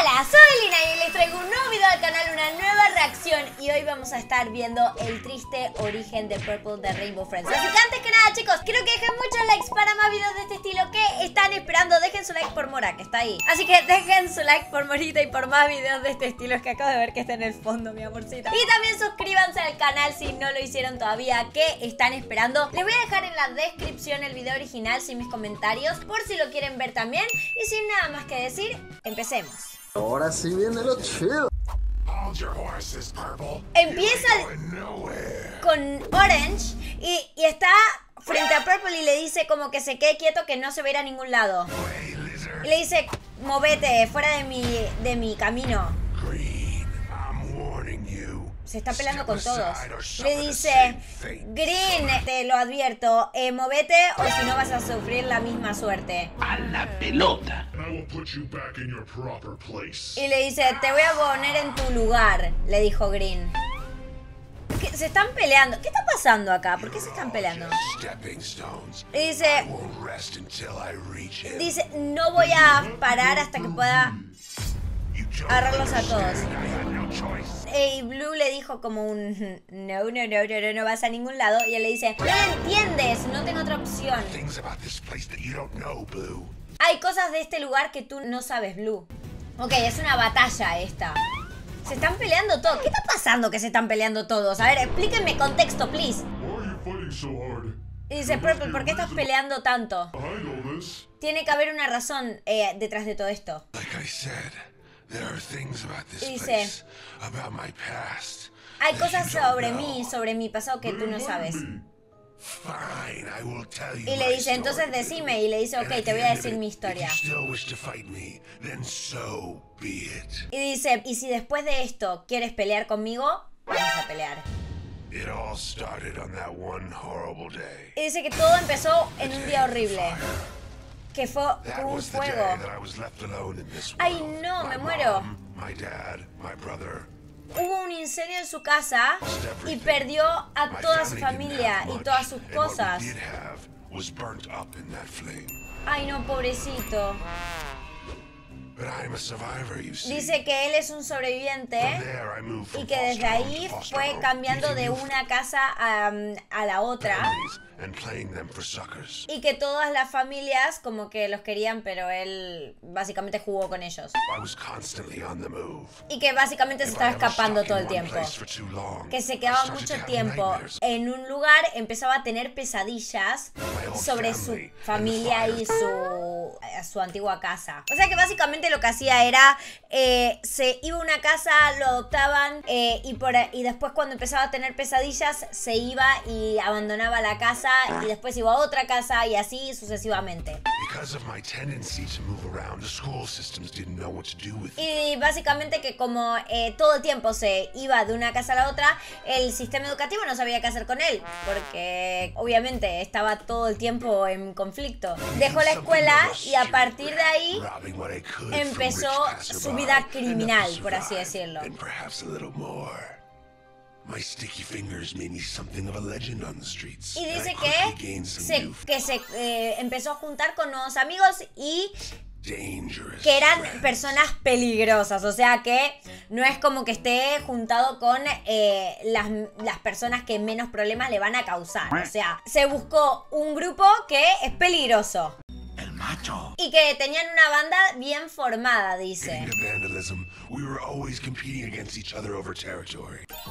Hola, soy Lina y les traigo un nuevo video al canal, una nueva reacción. Y hoy vamos a estar viendo el triste origen de Purple de Rainbow Friends. Así que antes que nada chicos, quiero que dejen muchos likes para más videos de este estilo ¿Qué están esperando? Dejen su like por Mora, que está ahí. Así que dejen su like por Morita y por más videos de este estilo Es que acabo de ver que está en el fondo, mi amorcito. Y también suscríbanse al canal si no lo hicieron todavía ¿Qué están esperando? Les voy a dejar en la descripción el video original sin mis comentarios Por si lo quieren ver también. Y sin nada más que decir, empecemos Ahora sí viene lo chido. Empieza con Orange y, y está frente a Purple y le dice como que se quede quieto que no se va a ir a ningún lado. Y le dice, movete, fuera de mi, de mi camino. Se está peleando con todos. Le dice, Green, te lo advierto, eh, movete o si no vas a sufrir la misma suerte. A la pelota. Y le dice, te voy a poner en tu lugar, le dijo Green. ¿Qué? Se están peleando. ¿Qué está pasando acá? ¿Por qué se están peleando? Y dice, dice, no voy a parar hasta que pueda agarrarlos a todos. Y Blue le dijo como un no, no, no, no, no, no vas a ningún lado. Y él le dice, no entiendes, no tengo otra opción. Hay cosas de este lugar que tú no sabes, Blue. Ok, es una batalla esta. Se están peleando todos. ¿Qué está pasando que se están peleando todos? A ver, explíquenme contexto, please. Y dice, Purple, ¿por qué estás peleando tanto? Tiene que haber una razón eh, detrás de todo esto. Y dice, hay cosas sobre mí, sobre mi pasado que tú no sabes. Y le dice, entonces decime. Y le dice, ok, te voy a decir mi historia. Y dice, y si después de esto quieres pelear conmigo, vamos a pelear. Y dice que todo empezó en un día horrible. Que fue un fuego. Ay, no, me muero. Hubo un incendio en su casa y perdió a toda su familia y todas sus cosas. Ay, no, pobrecito. Dice que él es un sobreviviente y que desde ahí fue cambiando de una casa a, a la otra. Y que todas las familias como que los querían, pero él básicamente jugó con ellos. Y que básicamente se estaba escapando todo el tiempo. Que se quedaba mucho tiempo en un lugar, empezaba a tener pesadillas sobre su familia y su, su antigua casa. O sea que básicamente lo que hacía era, eh, se iba a una casa, lo adoptaban eh, y, por, y después cuando empezaba a tener pesadillas se iba y abandonaba la casa y después iba a otra casa y así sucesivamente. Y básicamente que como eh, todo el tiempo se iba de una casa a la otra, el sistema educativo no sabía qué hacer con él, porque obviamente estaba todo el tiempo en conflicto. Dejó la escuela y a partir de ahí empezó su vida criminal, por así decirlo. Y dice que se, que se eh, empezó a juntar con nuevos amigos y que eran personas peligrosas, o sea que no es como que esté juntado con eh, las, las, personas que menos problemas le van a causar, o sea, se buscó un grupo que es peligroso. Y que tenían una banda bien formada, dice.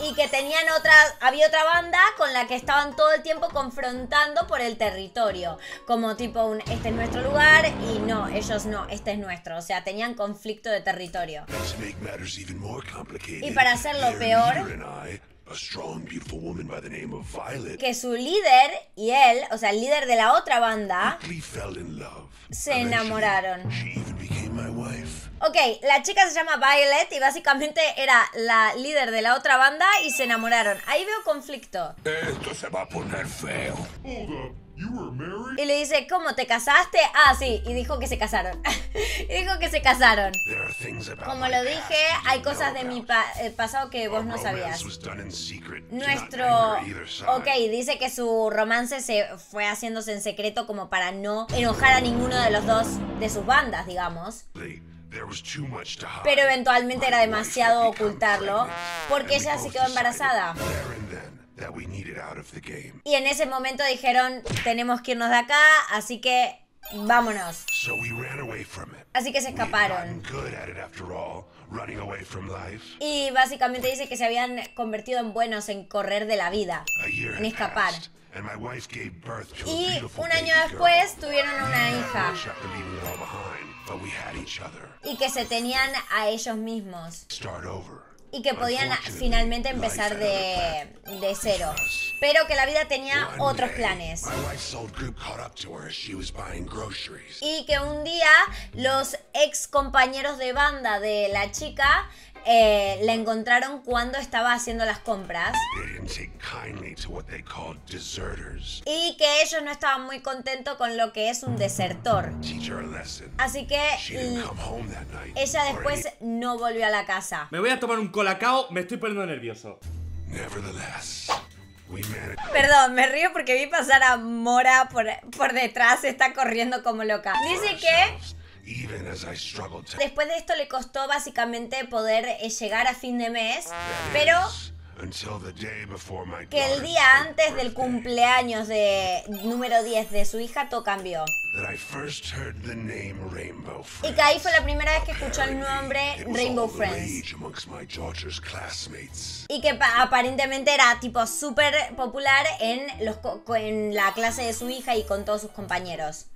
Y que tenían otra, había otra banda con la que estaban todo el tiempo confrontando por el territorio. Como tipo un, este es nuestro lugar y no, ellos no, este es nuestro. O sea, tenían conflicto de territorio. Y para hacerlo peor, que su líder y él, o sea, el líder de la otra banda, se enamoraron. Ok, la chica se llama Violet y básicamente era la líder de la otra banda y se enamoraron. Ahí veo conflicto. Esto se va a poner feo. Y le dice, ¿cómo te casaste? Ah, sí, y dijo que se casaron. y dijo que se casaron. Como lo dije, hay cosas de mi eh, pasado que vos no sabías. Nuestro... Ok, dice que su romance se fue haciéndose en secreto como para no enojar a ninguno de los dos de sus bandas, digamos. Pero eventualmente era demasiado ocultarlo porque ella se quedó embarazada. Y en ese momento dijeron, tenemos que irnos de acá, así que vámonos. Así que se escaparon. Y básicamente dice que se habían convertido en buenos en correr de la vida, en escapar. Y un año después tuvieron una hija. Y que se tenían a ellos mismos y que podían finalmente empezar de, de, cero. Pero que la vida tenía otros planes. Y que un día los ex compañeros de banda de la chica eh, la encontraron cuando estaba haciendo las compras. Y que ellos no estaban muy contentos con lo que es un desertor. Así que ella después no volvió a la casa. Me voy a tomar un colacao, me estoy poniendo nervioso. Perdón, me río porque vi pasar a Mora por, por detrás, está corriendo como loca. Dice que Después de esto le costó básicamente poder eh, llegar a fin de mes, pero que el día antes del cumpleaños de número 10 de su hija todo cambió. Y que ahí fue la primera vez que escuchó el nombre Rainbow Friends. Y que aparentemente era tipo súper popular en, los, en la clase de su hija y con todos sus compañeros.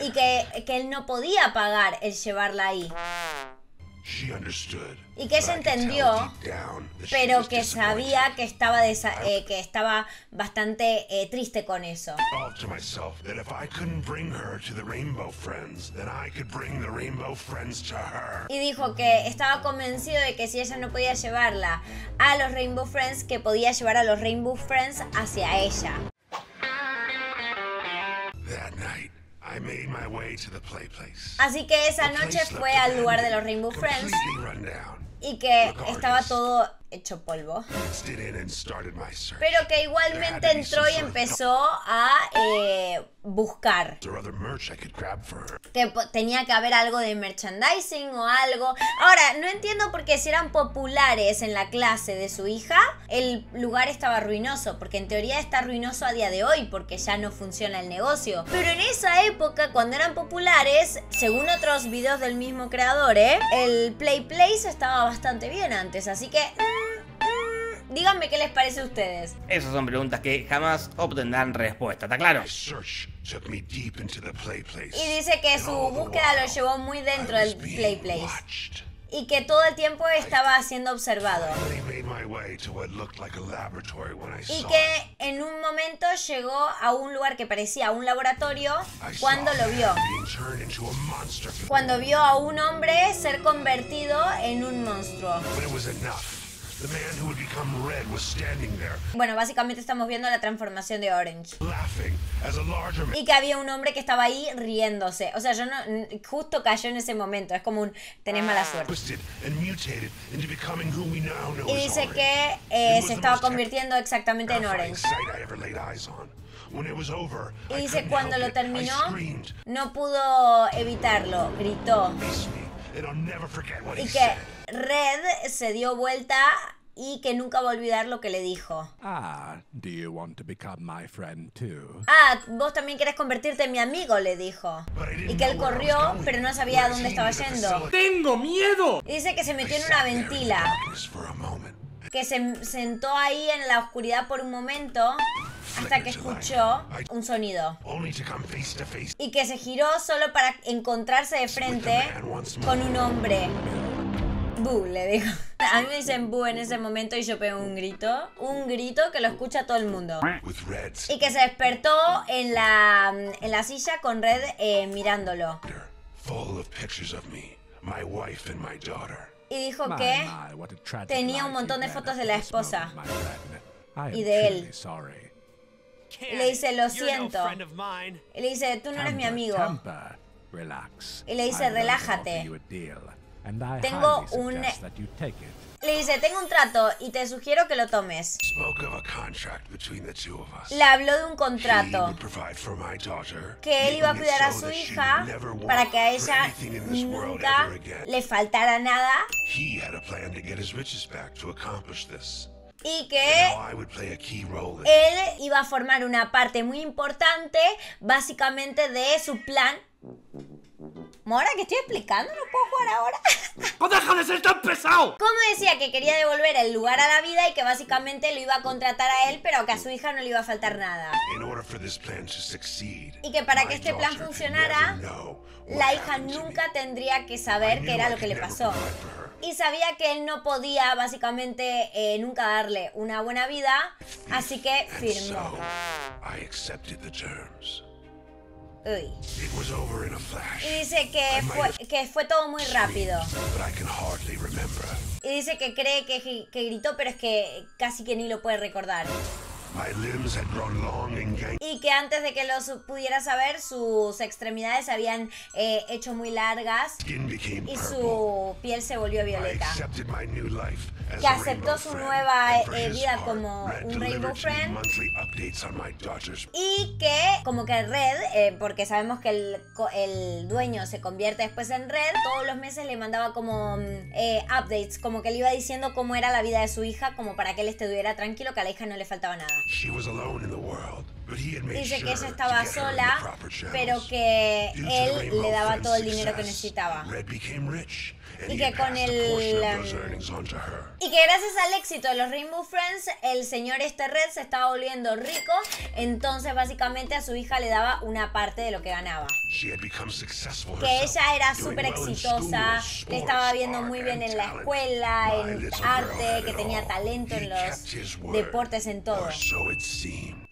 Y que, que él no podía pagar el llevarla ahí. Y que ella entendió, pero que sabía que estaba, eh, que estaba bastante eh, triste con eso. Y dijo que estaba convencido de que si ella no podía llevarla a los Rainbow Friends, que podía llevar a los Rainbow Friends hacia ella. Así que esa noche fue al lugar de los Rainbow Friends y que estaba todo hecho polvo. Pero que igualmente entró y empezó a eh, buscar. Que tenía que haber algo de merchandising o algo. Ahora, no entiendo por qué si eran populares en la clase de su hija, el lugar estaba ruinoso. Porque en teoría está ruinoso a día de hoy porque ya no funciona el negocio. Pero en esa época, cuando eran populares, según otros videos del mismo creador, ¿eh? el Play Place estaba bastante bien antes. Así que... Díganme qué les parece a ustedes. Esas son preguntas que jamás obtendrán respuesta, ¿está claro? Y dice que su búsqueda lo llevó muy dentro del Play Place. Y que todo el tiempo estaba siendo observado. Y que en un momento llegó a un lugar que parecía un laboratorio cuando lo vio. Cuando vio a un hombre ser convertido en un monstruo. Bueno, básicamente estamos viendo la transformación de Orange. Y que había un hombre que estaba ahí riéndose. O sea, yo no. Justo cayó en ese momento. Es como un. Tenés mala suerte. Y dice que eh, se estaba convirtiendo exactamente en Orange. Y dice cuando lo terminó, no pudo evitarlo, gritó. Y que Red se dio vuelta y que nunca va a olvidar lo que le dijo. Ah, Ah, vos también querés convertirte en mi amigo, le dijo. Y que él corrió, pero no sabía a dónde estaba yendo. ¡Tengo miedo! Y dice que se metió en una ventila. Que se sentó ahí en la oscuridad por un momento hasta que escuchó un sonido. Y que se giró solo para encontrarse de frente con un hombre. Bu, le dijo. A mí me dicen bu en ese momento y yo pego un grito. Un grito que lo escucha todo el mundo. Y que se despertó en la, en la silla con Red eh, mirándolo. Y dijo que tenía un montón de fotos de la esposa y de él. Y le dice, lo siento. Y le dice, tú no eres mi amigo. Y le dice, relájate. Tengo un... Le dice, tengo un trato y te sugiero que lo tomes. Le habló de un contrato. Que él iba a cuidar a su hija para que a ella nunca le faltara nada. Y que él iba a formar una parte muy importante, básicamente, de su plan Mora, que estoy explicando, no puedo jugar ahora. ¡No deja de ser tan pesado! Como decía que quería devolver el lugar a la vida y que básicamente lo iba a contratar a él, pero que a su hija no le iba a faltar nada. Y que para que este plan funcionara, la hija nunca tendría que saber qué era lo que le pasó. Y sabía que él no podía básicamente eh, nunca darle una buena vida, así que firmó. Y dice que fue, que fue todo muy rápido. Y dice que cree que, que gritó, pero es que casi que ni lo puede recordar. Y que antes de que lo pudiera saber, sus extremidades se habían eh, hecho muy largas y su piel se volvió violeta. Que aceptó su nueva eh, vida como un Rainbow Friend. Y que, como que Red, eh, porque sabemos que el, el, dueño se convierte después en Red, todos los meses le mandaba como updates, como que le iba diciendo cómo era la vida de su hija, como para que él estuviera tranquilo, que a la hija no le faltaba nada. Dice que ella estaba sola, pero que él le daba todo el dinero que necesitaba y que con el y que gracias al éxito de los Rainbow Friends el señor este red se estaba volviendo rico entonces básicamente a su hija le daba una parte de lo que ganaba. Que ella era súper exitosa le estaba viendo muy bien en la escuela en arte que tenía talento en los deportes en todo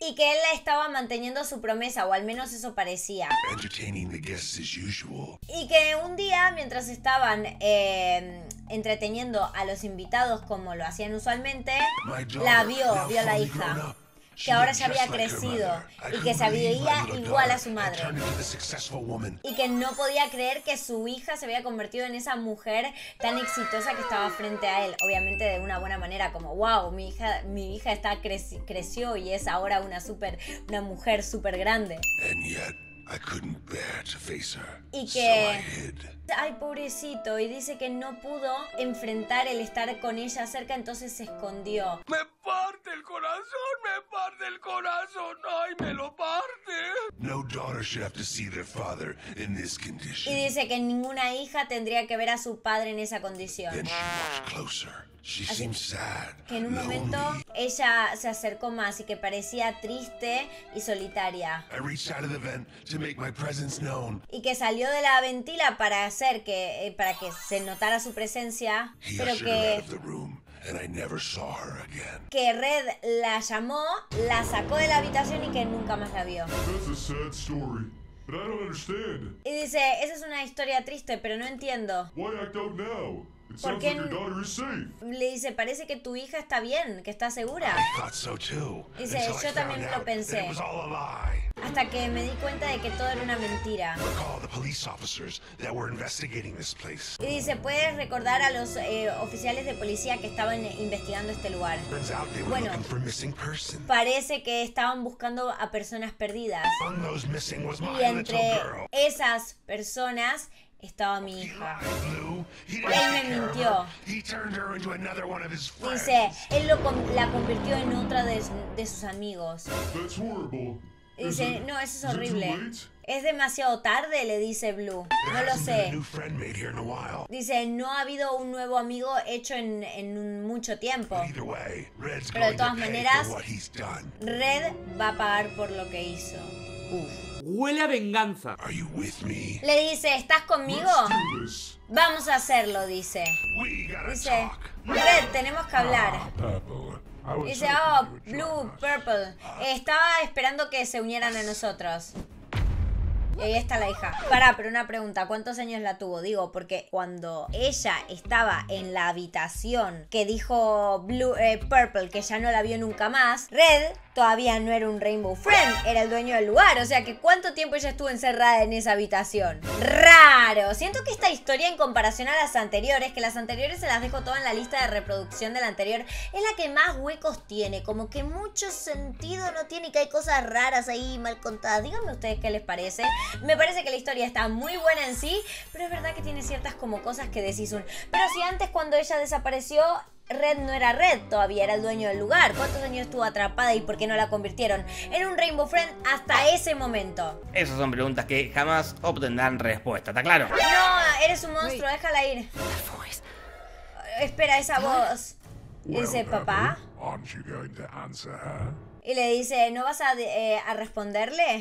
y que él estaba manteniendo su promesa, o al menos eso parecía. Y que un día, mientras estaban eh, entreteniendo a los invitados como lo hacían usualmente, la vio, vio a la hija que ahora ya había crecido y que se veía igual a su madre. Y que no podía creer que su hija se había convertido en esa mujer tan exitosa que estaba frente a él. Obviamente de una buena manera, como wow, mi hija, mi hija está creció y es ahora una super, una mujer súper grande. Y que... Ay, pobrecito, y dice que no pudo enfrentar el estar con ella cerca, entonces se escondió. ¡Me parte el corazón! ¡Me parte el corazón! ¡Ay, me lo parte! Y dice que ninguna hija tendría que ver a su padre en esa condición que en un momento ella se acercó más y que parecía triste y solitaria. Y que salió de la ventila para hacer que eh, para que se notara su presencia, pero que que Red la llamó, la sacó de la habitación y que nunca más la vio. Y dice, esa es una historia triste, pero no entiendo. ¿Por qué le dice, parece que tu hija está bien, que está segura? Dice, yo también lo pensé. Hasta que me di cuenta de que todo era una mentira. Y dice, ¿puedes recordar a los eh, oficiales de policía que estaban investigando este lugar? Bueno, parece que estaban buscando a personas perdidas. Y entre esas personas estaba mi hija. Él me mintió. Dice, él lo, la convirtió en otra de, de sus amigos. Dice, no, eso es horrible. Es demasiado tarde, le dice Blue. No lo sé. Dice, no ha habido un nuevo amigo hecho en, en mucho tiempo. Pero de todas maneras, Red va a pagar por lo que hizo. Huele a venganza. Le dice, ¿estás conmigo? Vamos a hacerlo, dice. Dice, Red, tenemos que hablar. Ah, dice, oh, Blue, Purple. Estaba esperando que se unieran a nosotros. Y ahí está la hija. Pará, pero una pregunta, ¿cuántos años la tuvo? Digo, porque cuando ella estaba en la habitación que dijo Blue, eh, Purple que ya no la vio nunca más, Red todavía no era un Rainbow Friend, era el dueño del lugar. O sea que cuánto tiempo ella estuvo encerrada en esa habitación. Raro. Siento que esta historia en comparación a las anteriores, que las anteriores se las dejo todas en la lista de reproducción de la anterior, es la que más huecos tiene. Como que mucho sentido no tiene, que hay cosas raras ahí mal contadas. Díganme ustedes qué les parece. Me parece que la historia está muy buena en sí, pero es verdad que tiene ciertas como cosas que decís un... Pero si antes cuando ella desapareció Red no era Red, todavía era el dueño del lugar. ¿Cuántos años estuvo atrapada y por qué no la convirtieron en un Rainbow Friend hasta ese momento? Esas son preguntas que jamás obtendrán respuesta, ¿está claro? No, eres un monstruo, déjala ir. Espera, esa voz. Dice, papá. Y le dice, ¿no vas a, eh, a responderle?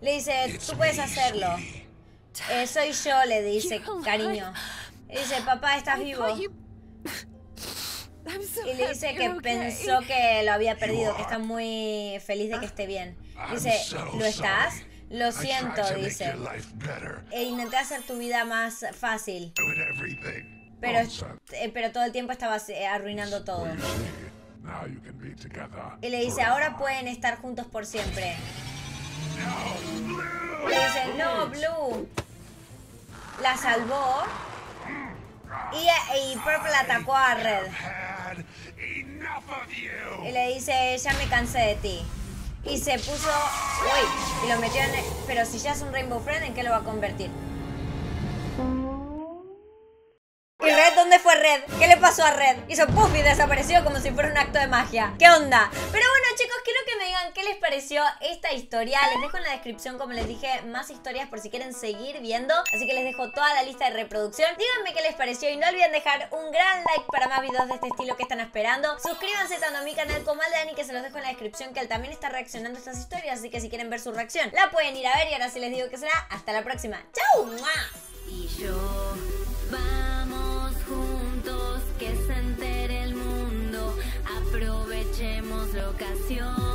Le dice, tú puedes hacerlo. Eh, soy yo, le dice, cariño. Le dice, papá, ¿estás vivo? Y le dice que pensó que lo había perdido, que está muy feliz de que esté bien. Dice, ¿lo estás? Lo siento, dice. E intenté hacer tu vida más fácil. Pero, eh, pero todo el tiempo estabas eh, arruinando todo. Y le dice, ahora pueden estar juntos por siempre. Le dice, no, Blue. La salvó. Y, y Purple atacó a Red. Y le dice, ya me cansé de ti. Y se puso... Uy, y lo metió en... Pero si ya es un Rainbow Friend, ¿en qué lo va a convertir? ¿Qué le pasó a Red? Hizo puff y desapareció como si fuera un acto de magia. ¿Qué onda? Pero bueno chicos, quiero que me digan qué les pareció esta historia. Les dejo en la descripción, como les dije, más historias por si quieren seguir viendo. Así que les dejo toda la lista de reproducción. Díganme qué les pareció y no olviden dejar un gran like para más videos de este estilo que están esperando. Suscríbanse tanto a mi canal como al de que se los dejo en la descripción, que él también está reaccionando a estas historias. Así que si quieren ver su reacción, la pueden ir a ver. Y ahora sí les digo que será hasta la próxima. ¡Chau! Y yo... Quiero